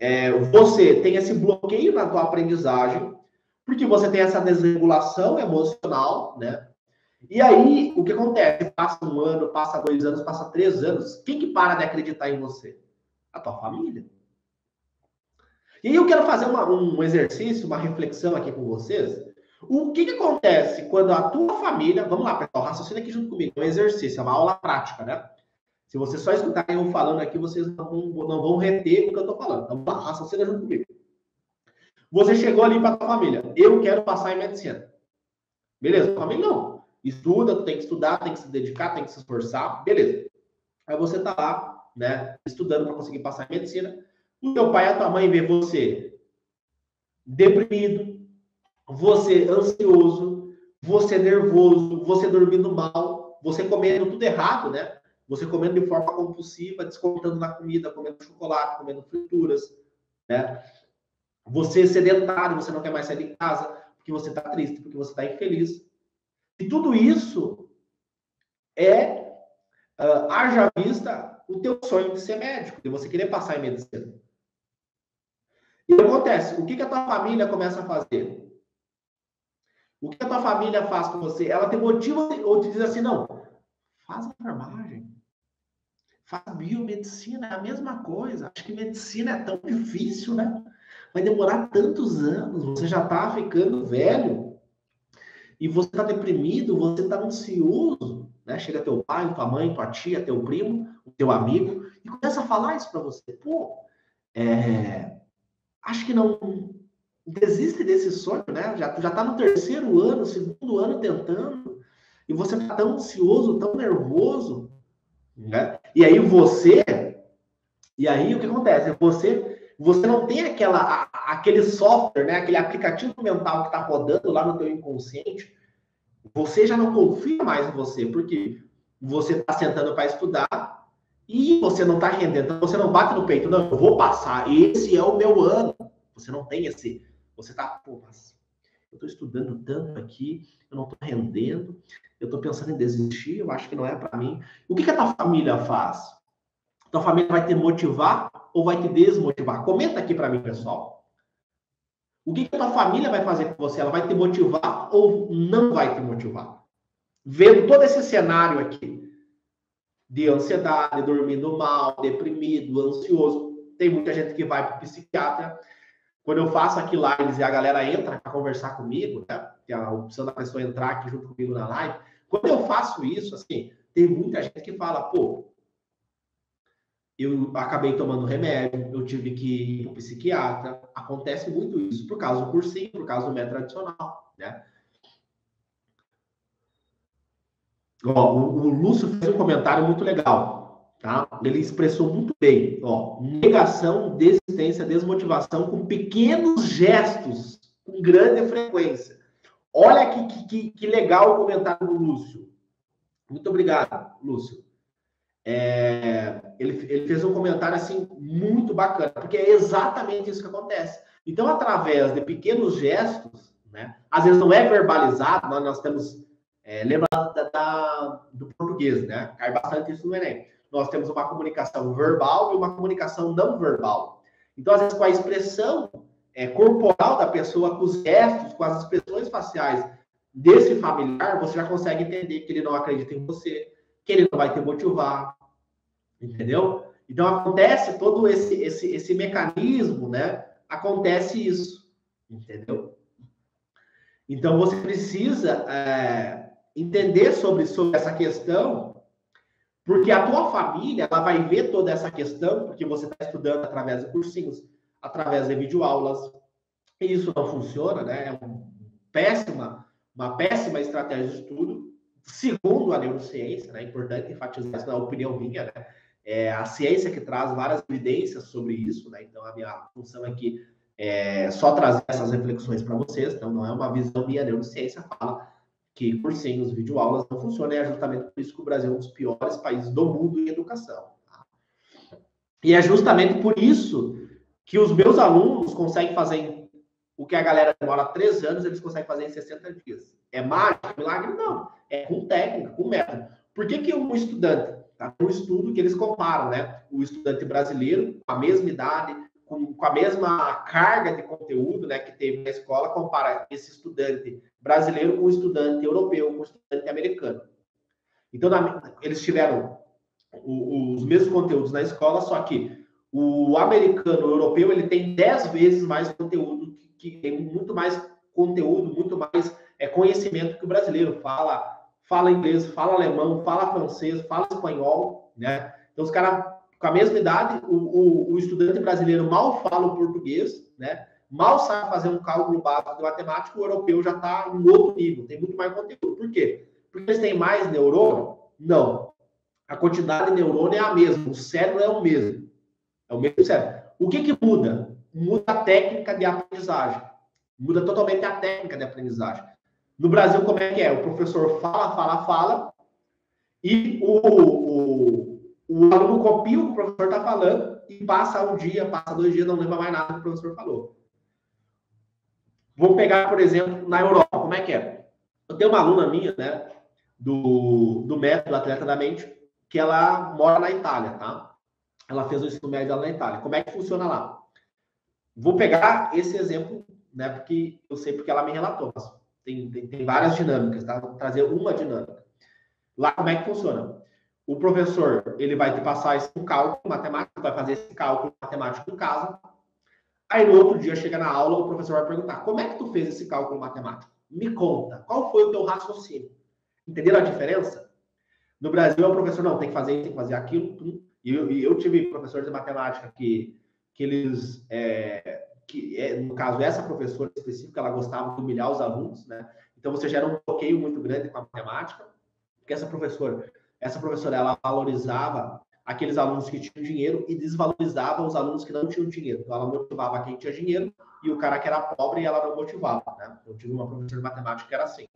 é, você tem esse bloqueio na tua aprendizagem, porque você tem essa desregulação emocional, né? E aí, o que acontece? Passa um ano, passa dois anos, passa três anos. Quem que para de acreditar em você? A tua família. E aí eu quero fazer uma, um exercício, uma reflexão aqui com vocês. O que, que acontece quando a tua família. Vamos lá, pessoal, raciocina aqui junto comigo. É um exercício, é uma aula prática, né? Se você só escutar eu falando aqui, vocês não vão, não vão reter o que eu estou falando. Então, lá, raciocina junto comigo. Você chegou ali para a tua família. Eu quero passar em medicina. Beleza, tua família não. Estuda, tem que estudar, tem que se dedicar, tem que se esforçar. Beleza. Aí você tá lá, né, estudando para conseguir passar em medicina. O teu pai e a tua mãe vê você deprimido, você ansioso, você nervoso, você dormindo mal, você comendo tudo errado, né? Você comendo de forma compulsiva, descontando na comida, comendo chocolate, comendo frituras, né? Você sedentário, você não quer mais sair de casa porque você está triste, porque você está infeliz. E tudo isso é, uh, haja vista, o teu sonho de ser médico, de você querer passar em medicina. E acontece? O que, que a tua família começa a fazer? O que a tua família faz com você? Ela te motiva ou te diz assim, não, faz enfermagem, faz biomedicina, é a mesma coisa. Acho que medicina é tão difícil, né? Vai demorar tantos anos, você já está ficando velho e você está deprimido, você está ansioso, né? Chega teu pai, tua mãe, tua tia, teu primo, o teu amigo e começa a falar isso para você. Pô, é, acho que não desiste desse sonho, né? Já, já tá no terceiro ano, segundo ano tentando, e você tá tão ansioso, tão nervoso, né? E aí você, e aí o que acontece? Você, você não tem aquela, aquele software, né? Aquele aplicativo mental que tá rodando lá no teu inconsciente, você já não confia mais em você, porque você tá sentando para estudar e você não tá rendendo, então você não bate no peito, não, eu vou passar, esse é o meu ano. Você não tem esse, você tá, pô, mas eu tô estudando tanto aqui, eu não tô rendendo, eu tô pensando em desistir, eu acho que não é para mim. O que, que a tua família faz? Tua família vai te motivar ou vai te desmotivar? Comenta aqui para mim, pessoal. O que, que a tua família vai fazer com você? Ela vai te motivar ou não vai te motivar? Vendo todo esse cenário aqui de ansiedade, dormindo mal, deprimido, ansioso. Tem muita gente que vai para o psiquiatra quando eu faço aqui lives e a galera entra para conversar comigo, né? Que é a opção da pessoa entrar aqui junto comigo na live. Quando eu faço isso, assim, tem muita gente que fala, pô, eu acabei tomando remédio, eu tive que ir para psiquiatra. Acontece muito isso por causa do cursinho, por causa do método tradicional, né? O Lúcio fez um comentário muito legal. Ele expressou muito bem, ó, negação, desistência, desmotivação com pequenos gestos, com grande frequência. Olha que, que, que legal o comentário do Lúcio. Muito obrigado, Lúcio. É, ele, ele fez um comentário assim muito bacana, porque é exatamente isso que acontece. Então, através de pequenos gestos, né, às vezes não é verbalizado, nós, nós temos, é, lembra da, da, do português, né? Cai bastante isso no Enem nós temos uma comunicação verbal e uma comunicação não verbal. Então, às vezes, com a expressão é, corporal da pessoa, com os gestos, com as expressões faciais desse familiar, você já consegue entender que ele não acredita em você, que ele não vai te motivar, entendeu? Então, acontece todo esse, esse, esse mecanismo, né? Acontece isso, entendeu? Então, você precisa é, entender sobre, sobre essa questão porque a tua família, ela vai ver toda essa questão, porque você está estudando através de cursinhos, através de videoaulas, e isso não funciona, né? É uma péssima, uma péssima estratégia de estudo, segundo a neurociência, né? É importante enfatizar isso na opinião minha, né? É a ciência que traz várias evidências sobre isso, né? Então, a minha função aqui é só trazer essas reflexões para vocês, então não é uma visão minha, a neurociência fala que cursinhos, videoaulas não funcionam, é justamente por isso que o Brasil é um dos piores países do mundo em educação. Tá? E é justamente por isso que os meus alunos conseguem fazer o que a galera demora três anos, eles conseguem fazer em 60 dias. É mágica, milagre? Não. É com técnica, com método. Por que, que um estudante, tá? um estudo que eles comparam, né? O estudante brasileiro, com a mesma idade, com, com, a mesma carga de conteúdo né, que teve na escola, compara esse estudante brasileiro com estudante europeu, com estudante americano. Então, na, eles tiveram o, os mesmos conteúdos na escola, só que o americano, o europeu, ele tem 10 vezes mais conteúdo, que, que tem muito mais conteúdo, muito mais é, conhecimento que o brasileiro. Fala, fala inglês, fala alemão, fala francês, fala espanhol, né? Então, os caras, com a mesma idade, o, o, o, estudante brasileiro mal fala o português, né? Mal sabe fazer um cálculo básico de matemática, o europeu já está em outro nível, tem muito mais conteúdo. Por quê? Porque eles têm mais neurônio? Não. A quantidade de neurônio é a mesma, o cérebro é o mesmo. É o mesmo cérebro. O que, que muda? Muda a técnica de aprendizagem. Muda totalmente a técnica de aprendizagem. No Brasil, como é que é? O professor fala, fala, fala, e o, o, o aluno copia o que o professor está falando e passa um dia, passa dois dias, não lembra mais nada que o professor falou. Vou pegar, por exemplo, na Europa, como é que é? Eu tenho uma aluna minha, né, do, do método Atleta da Mente, que ela mora na Itália, tá? Ela fez o ensino médio na Itália. Como é que funciona lá? Vou pegar esse exemplo, né, porque eu sei porque ela me relatou, tem, tem, tem várias dinâmicas, tá? Vou trazer uma dinâmica. Lá, como é que funciona? O professor, ele vai te passar esse cálculo matemático, vai fazer esse cálculo matemático em casa. Aí, no outro dia, chega na aula, o professor vai perguntar, como é que tu fez esse cálculo matemático? Me conta, qual foi o teu raciocínio? Entenderam a diferença? No Brasil, é o professor, não, tem que fazer isso, tem que fazer aquilo. E eu, eu tive professores de matemática que, que eles é, que é, no caso, essa professora específica, ela gostava de humilhar os alunos, né? Então você gera um bloqueio muito grande com a matemática, porque essa professora, essa professora, ela valorizava aqueles alunos que tinham dinheiro e desvalorizava os alunos que não tinham dinheiro. Então ela motivava quem tinha dinheiro e o cara que era pobre ela não motivava, né? Eu tive uma professora de matemática que era assim.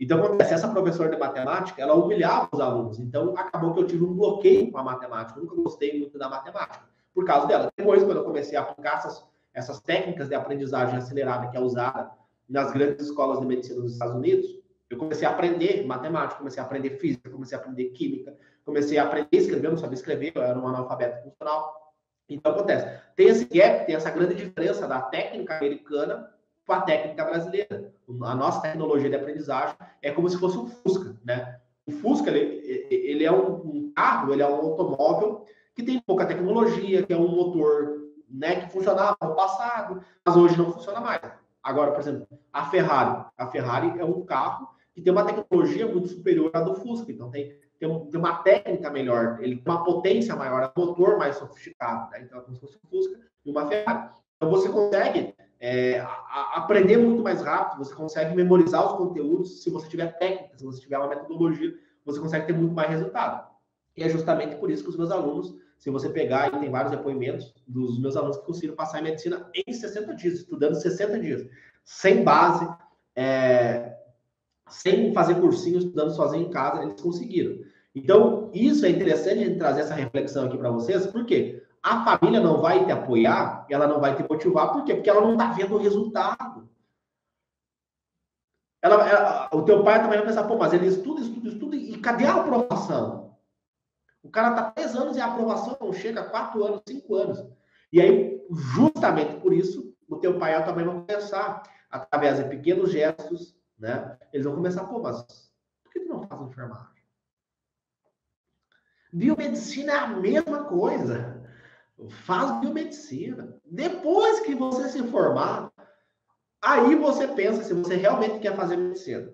Então, acontece, essa professora de matemática, ela humilhava os alunos. Então, acabou que eu tive um bloqueio com a matemática. Eu nunca gostei muito da matemática por causa dela. Depois, quando eu comecei a aplicar essas essas técnicas de aprendizagem acelerada que é usada nas grandes escolas de medicina dos Estados Unidos, eu comecei a aprender matemática, comecei a aprender física, comecei a aprender química, comecei a aprender a escrever, eu não sabia escrever, eu era um analfabeto funcional. Então, acontece. Tem esse gap, tem essa grande diferença da técnica americana com a técnica brasileira. A nossa tecnologia de aprendizagem é como se fosse um Fusca, né? O Fusca, ele, ele é um carro, ele é um automóvel que tem pouca tecnologia, que é um motor né, que funcionava no passado, mas hoje não funciona mais. Agora, por exemplo, a Ferrari. A Ferrari é um carro que tem uma tecnologia muito superior à do Fusca. Então, tem, tem, tem uma técnica melhor, ele tem uma potência maior, um motor mais sofisticado. Né? Então, é como se fosse um Fusca e uma Ferrari. Então, você consegue é, a, aprender muito mais rápido, você consegue memorizar os conteúdos. Se você tiver técnica, se você tiver uma metodologia, você consegue ter muito mais resultado. E é justamente por isso que os meus alunos se você pegar, e tem vários depoimentos dos meus alunos que conseguiram passar em medicina em 60 dias, estudando 60 dias, sem base, é, sem fazer cursinho, estudando sozinho em casa, eles conseguiram. Então, isso é interessante gente trazer essa reflexão aqui para vocês, porque a família não vai te apoiar, ela não vai te motivar, por quê? Porque ela não está vendo o resultado. Ela, ela, o teu pai também vai pensar, pô, mas ele estuda, estuda, estuda, e cadê a aprovação? O cara está três anos e a aprovação não chega quatro anos, cinco anos. E aí, justamente por isso, o teu pai mãe vão começar, através de pequenos gestos, né? Eles vão começar, pô, mas por que tu não faz enfermagem? Biomedicina é a mesma coisa. Faz biomedicina. Depois que você se formar, aí você pensa se você realmente quer fazer medicina.